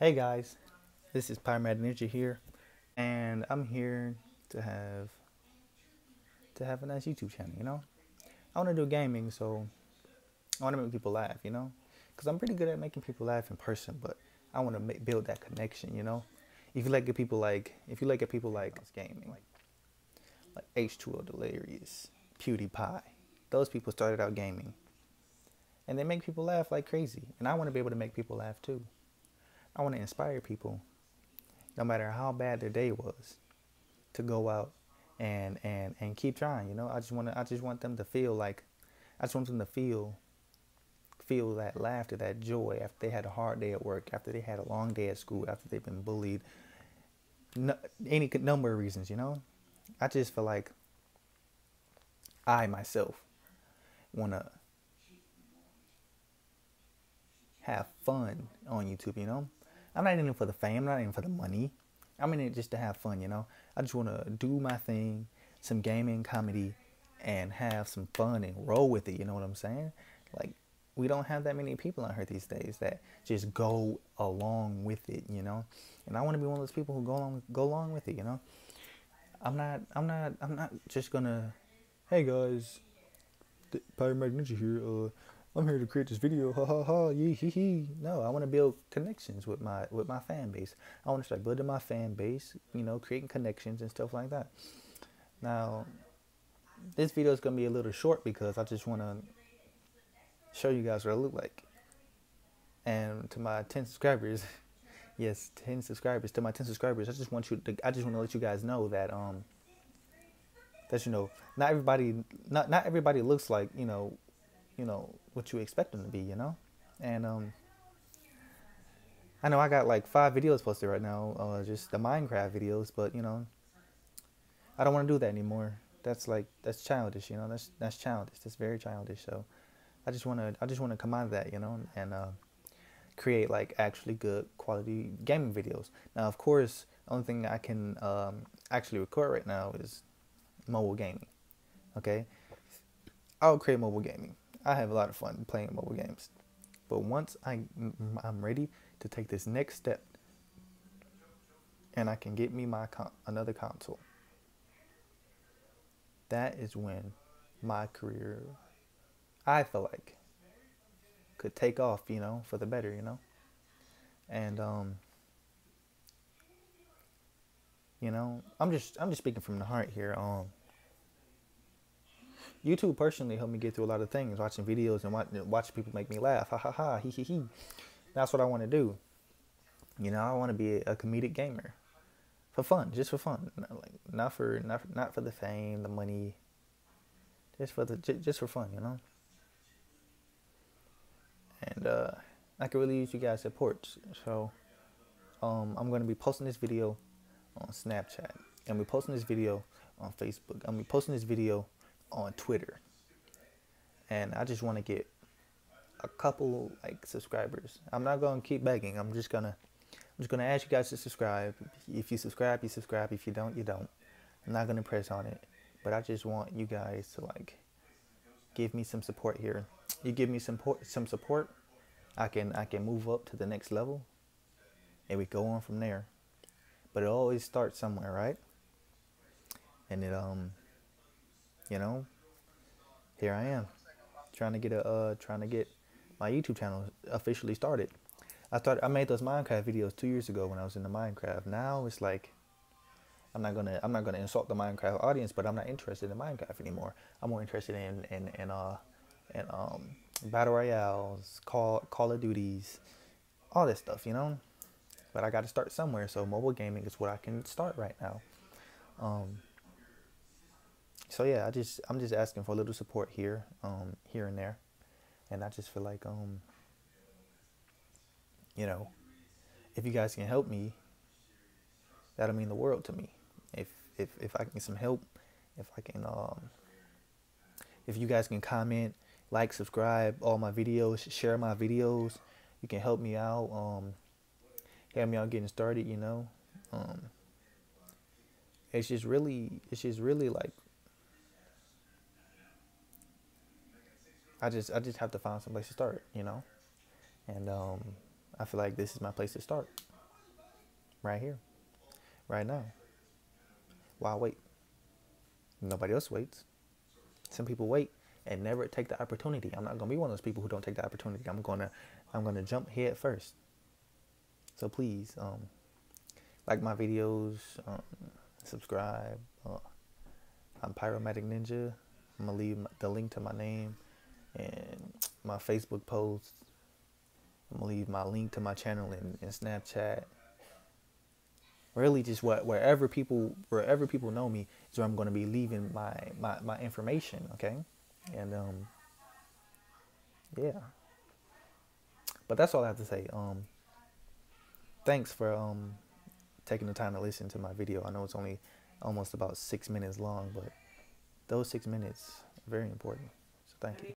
Hey guys, this is Pyromatic Ninja here, and I'm here to have to have a nice YouTube channel. You know, I want to do gaming, so I want to make people laugh. You know, because I'm pretty good at making people laugh in person, but I want to make, build that connection. You know, if you like at people like if you like at people like gaming, like like H2O Delirious, PewDiePie, those people started out gaming, and they make people laugh like crazy, and I want to be able to make people laugh too. I want to inspire people, no matter how bad their day was, to go out and and and keep trying. You know, I just want to I just want them to feel like I just want them to feel feel that laughter, that joy after they had a hard day at work, after they had a long day at school, after they've been bullied, no, any number of reasons. You know, I just feel like I myself want to have fun on YouTube. You know I'm not in it for the fame, I'm not in it for the money. I'm in it just to have fun, you know. I just want to do my thing, some gaming, comedy, and have some fun and roll with it. You know what I'm saying? Like we don't have that many people out here these days that just go along with it, you know. And I want to be one of those people who go along go along with it, you know. I'm not I'm not I'm not just gonna, hey guys, Power Ninja here. Uh, I'm here to create this video, ha ha ha, yee hee hee. No, I want to build connections with my with my fan base. I want to start building my fan base, you know, creating connections and stuff like that. Now, this video is gonna be a little short because I just want to show you guys what I look like. And to my 10 subscribers, yes, 10 subscribers. To my 10 subscribers, I just want you to, I just want to let you guys know that um that you know not everybody not not everybody looks like you know you know what you expect them to be, you know. And um, I know I got like five videos posted right now, uh, just the Minecraft videos, but you know, I don't want to do that anymore. That's like that's childish, you know. That's that's childish. That's very childish. So I just want to I just want to come out of that, you know, and uh, create like actually good quality gaming videos. Now, of course, the only thing I can um, actually record right now is mobile gaming. Okay, I'll create mobile gaming. I have a lot of fun playing mobile games. But once I, I'm ready to take this next step and I can get me my con- another console, that is when my career, I feel like, could take off, you know, for the better, you know? And, um, you know, I'm just, I'm just speaking from the heart here. Um, YouTube personally helped me get through a lot of things, watching videos and watch, watching people make me laugh. Ha ha ha, he he he. That's what I want to do. You know, I want to be a, comedic gamer for fun, just for fun, not, like not for not for, not for the fame, the money. Just for the just for fun, you know. And uh, I could really use you guys' support. So um, I'm going to be posting this video on Snapchat. I'm to be posting this video on Facebook. I'm to be posting this video on Twitter. And I just want to get a couple like subscribers. I'm not to keep begging. I'm just to I'm just to ask you guys to subscribe. If you subscribe, you subscribe. If you don't, you don't. I'm not to press on it. But I just want you guys to like give me some support here. You give me some support, some support, I can I can move up to the next level and we go on from there. But it always starts somewhere, right? And it um you know, here I am, trying to get a uh, trying to get my YouTube channel officially started. I started I made those Minecraft videos two years ago when I was in the Minecraft. Now it's like I'm not gonna I'm not gonna insult the Minecraft audience, but I'm not interested in Minecraft anymore. I'm more interested in in, in uh in um battle royales, call Call of Duties, all this stuff, you know. But I got to start somewhere, so mobile gaming is what I can start right now. Um, so yeah, I just I'm just asking for a little support here, um, here and there, and I just feel like um, you know, if you guys can help me, that'll mean the world to me. If if if I can get some help, if I can um, if you guys can comment, like, subscribe all my videos, share my videos, you can help me out. Um, help me out getting started. You know, um, it's just really it's just really like I just I just have to find some place to start, you know, and um, I feel like this is my place to start. Right here. Right now. Why wait? Nobody else waits. Some people wait and never take the opportunity. I'm not gonna be one of those people who don't take the opportunity. I'm gonna I'm gonna jump head first. So please, um, like my videos, um, subscribe. Uh, I'm Pyromatic Ninja. I'm gonna leave the link to my name and my Facebook posts. I'm gonna leave my link to my channel in, in Snapchat. Really, just what wherever people wherever people know me is where I'm gonna be leaving my my, my information. Okay, and um, yeah. But that's all I have to say. Um, thanks for um taking the time to listen to my video. I know it's only almost about six minutes long, but those six minutes are very important. So thank you.